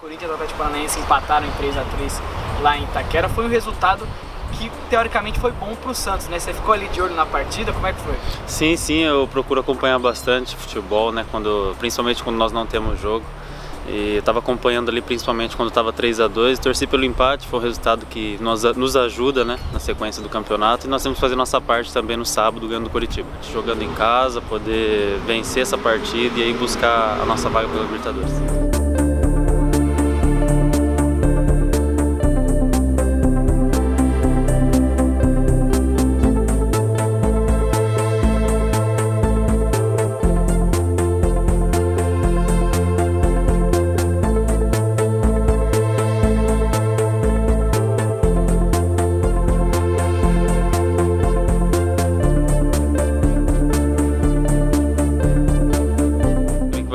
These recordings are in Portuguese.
Corinthians e o Atlético Paranaense empataram em 3 a 3 lá em Itaquera. Foi um resultado que teoricamente foi bom para o Santos, né? Você ficou ali de olho na partida, como é que foi? Sim, sim, eu procuro acompanhar bastante futebol, né? Quando, principalmente quando nós não temos jogo. E estava acompanhando ali principalmente quando estava 3 a 2 torci pelo empate, foi um resultado que nos, nos ajuda né, na sequência do campeonato e nós temos que fazer nossa parte também no sábado ganhando do Curitiba. Jogando em casa, poder vencer essa partida e aí buscar a nossa vaga pela Libertadores.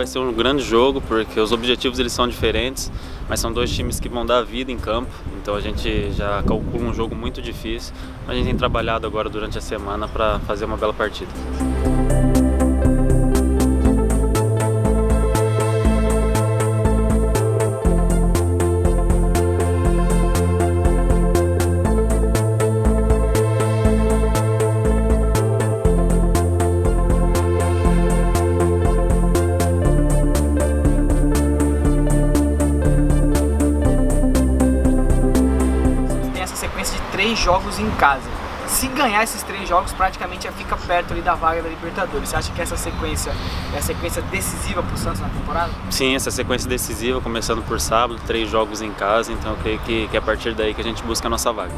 Vai ser um grande jogo porque os objetivos eles são diferentes, mas são dois times que vão dar vida em campo. Então a gente já calcula um jogo muito difícil, mas a gente tem trabalhado agora durante a semana para fazer uma bela partida. Três jogos em casa. Se ganhar esses três jogos, praticamente já fica perto ali da vaga da Libertadores. Você acha que essa sequência é a sequência decisiva para o Santos na temporada? Sim, essa sequência decisiva, começando por sábado, três jogos em casa, então eu creio que, que é a partir daí que a gente busca a nossa vaga.